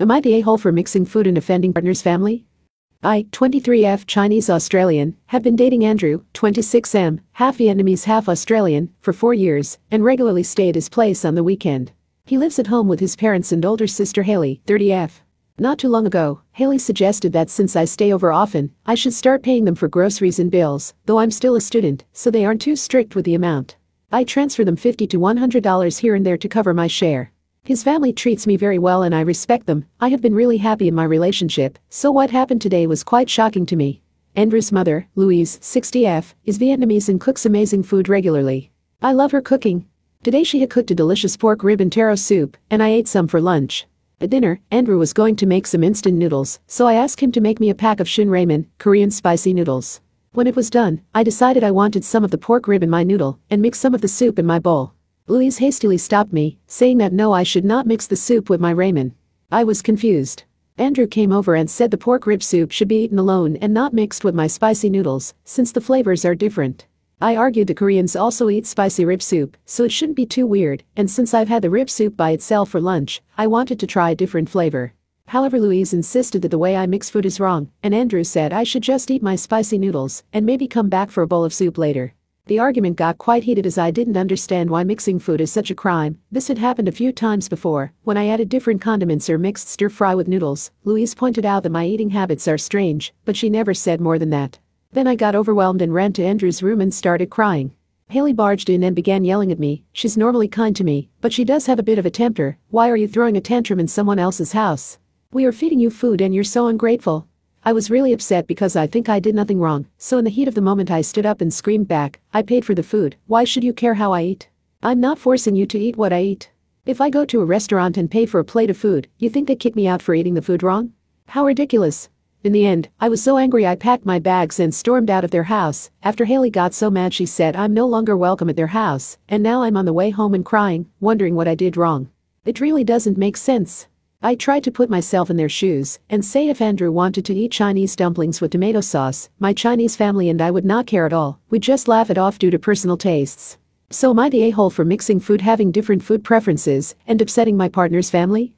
Am I the a-hole for mixing food and offending partner's family? I, 23F Chinese Australian, have been dating Andrew, 26M, half Vietnamese half Australian, for four years, and regularly stay at his place on the weekend. He lives at home with his parents and older sister Haley, 30F. Not too long ago, Haley suggested that since I stay over often, I should start paying them for groceries and bills, though I'm still a student, so they aren't too strict with the amount. I transfer them 50 to $100 here and there to cover my share. His family treats me very well and I respect them. I have been really happy in my relationship, so what happened today was quite shocking to me. Andrew's mother, Louise, 60F, is Vietnamese and cooks amazing food regularly. I love her cooking. Today she had cooked a delicious pork rib and taro soup, and I ate some for lunch. At dinner, Andrew was going to make some instant noodles, so I asked him to make me a pack of Shin Ramen, Korean spicy noodles. When it was done, I decided I wanted some of the pork rib in my noodle and mix some of the soup in my bowl. Louise hastily stopped me, saying that no I should not mix the soup with my ramen. I was confused. Andrew came over and said the pork rib soup should be eaten alone and not mixed with my spicy noodles, since the flavors are different. I argued the Koreans also eat spicy rib soup, so it shouldn't be too weird, and since I've had the rib soup by itself for lunch, I wanted to try a different flavor. However Louise insisted that the way I mix food is wrong, and Andrew said I should just eat my spicy noodles and maybe come back for a bowl of soup later. The argument got quite heated as I didn't understand why mixing food is such a crime. This had happened a few times before, when I added different condiments or mixed stir fry with noodles. Louise pointed out that my eating habits are strange, but she never said more than that. Then I got overwhelmed and ran to Andrew's room and started crying. Haley barged in and began yelling at me. She's normally kind to me, but she does have a bit of a temper. Why are you throwing a tantrum in someone else's house? We are feeding you food and you're so ungrateful. I was really upset because I think I did nothing wrong, so in the heat of the moment I stood up and screamed back, I paid for the food, why should you care how I eat? I'm not forcing you to eat what I eat. If I go to a restaurant and pay for a plate of food, you think they kick me out for eating the food wrong? How ridiculous. In the end, I was so angry I packed my bags and stormed out of their house. After Haley got so mad she said I'm no longer welcome at their house, and now I'm on the way home and crying, wondering what I did wrong. It really doesn't make sense. I tried to put myself in their shoes and say if Andrew wanted to eat Chinese dumplings with tomato sauce, my Chinese family and I would not care at all, we'd just laugh it off due to personal tastes. So am I the a-hole for mixing food having different food preferences and upsetting my partner's family?